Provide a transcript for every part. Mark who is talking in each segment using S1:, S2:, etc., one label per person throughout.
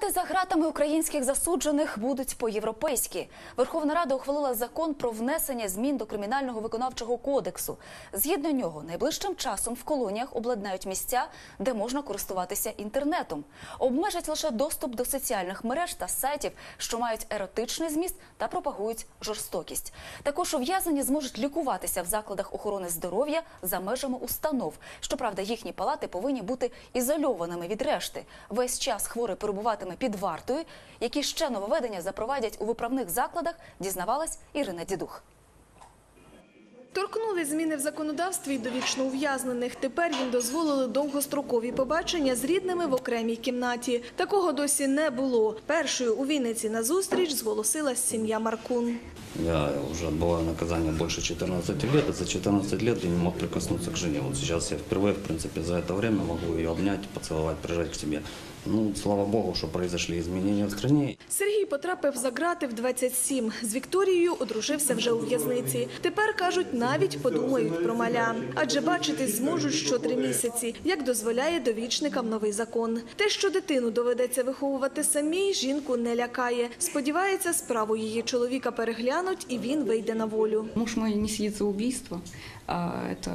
S1: Кімнати за гратами українських засуджених будуть по-європейськи. Верховна Рада ухвалила закон про внесення змін до кримінального виконавчого кодексу. Згідно нього, найближчим часом в колоніях обладнають місця, де можна користуватися інтернетом. Обмежать лише доступ до соціальних мереж та сайтів, що мають еротичний зміст та пропагують жорстокість. Також ув'язнені зможуть лікуватися в закладах охорони здоров'я за межами установ. Щоправда, їхні палати повинні бути ізольованими від решти. Весь час хворий перебуватиме під вартою. Які ще нововведення запровадять у виправних закладах, дізнавалась Ірина Дідух.
S2: Торкнули зміни в законодавстві й довічно ув'язнених. Тепер їм дозволили довгострокові побачення з рідними в окремій кімнаті. Такого досі не було. Першою у Вінниці на зустріч зголосилась сім'я Маркун.
S3: Я уже отбываю наказание больше 14 лет, и за 14 лет я не мог прикоснуться к жене. Вот сейчас я впервые, в принципе, за это время могу ее обнять, поцеловать, прижать к себе. Ну, слава богу, что произошли изменения в стране.
S2: Сергій потрапив за грати в 27. З Вікторією одружився вже у в'язниці. Тепер, кажуть, навіть подумають про маля. Адже бачитись зможуть що три місяці, як дозволяє довічникам новий закон. Те, що дитину доведеться виховувати самій, жінку не лякає. Сподівається, справу її чоловіка переглянуть і він вийде на волю.
S4: Муж мой не сидит за убийство, а это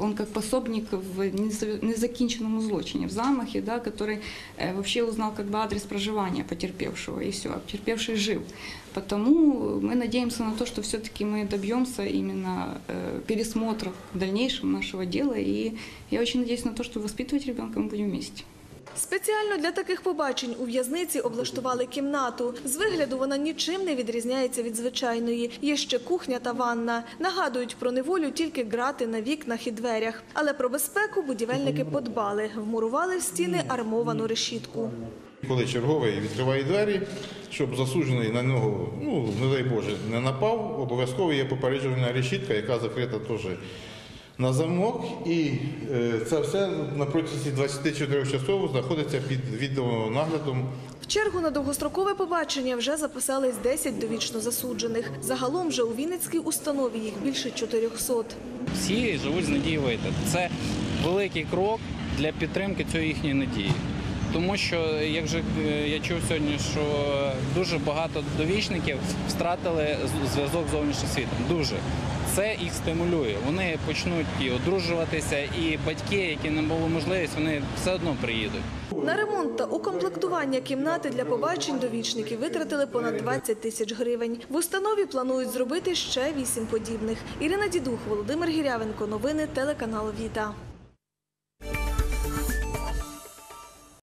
S4: он как пособник в неза- незакінченому злочине, в замахе, да, который э, вообще узнал как бы адрес проживания потерпевшего, и все, а потерпевший жив. Потому мы надеемся на то, что все-таки мы добьемся именно э, пересмотра в дальнейшем нашего дела, и я очень надеюсь на то, что воспитывать ребенка мы будем вместе.
S2: Спеціально для таких побачень у в'язниці облаштували кімнату. З вигляду вона нічим не відрізняється від звичайної. Є ще кухня та ванна. Нагадують про неволю тільки грати на вікнах і дверях. Але про безпеку будівельники подбали. Вмурували в стіни армовану решітку.
S5: Коли черговий відкриває двері, щоб засуджений на нього, ну не дай Боже, не напав, обов'язково є попереджувальна решітка, яка закрита теж на замок. І е, це все на протязі 24 часов знаходиться під відеонаглядом
S2: В чергу на довгострокове побачення вже записались 10 довічно засуджених. Загалом вже у Вінницькій установі їх більше 400.
S6: всі живуть з надією вийти. Це великий крок для підтримки цієї їхньої надії. Тому що, як вже е, я чув сьогодні, що дуже багато довічників втратили зв'язок з зовнішнім світом. Дуже. Це їх стимулює. Вони почнуть і одружуватися, і батьки, які не було можливість, вони все одно приїдуть.
S2: На ремонт та укомплектування кімнати для побачень довічники витратили понад 20 тисяч гривень. В установі планують зробити ще вісім подібних. Ірина Дідух, Володимир Гірявенко. Новини телеканал Віта.